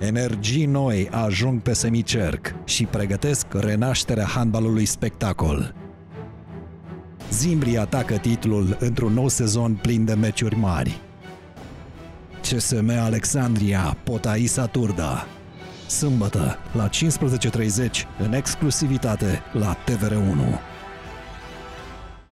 Energii noi ajung pe semicerc și pregătesc renașterea handbalului spectacol. Zimbri atacă titlul într-un nou sezon plin de meciuri mari. CSM Alexandria, Potaisa Turda. Sâmbătă, la 15.30, în exclusivitate la TVR1.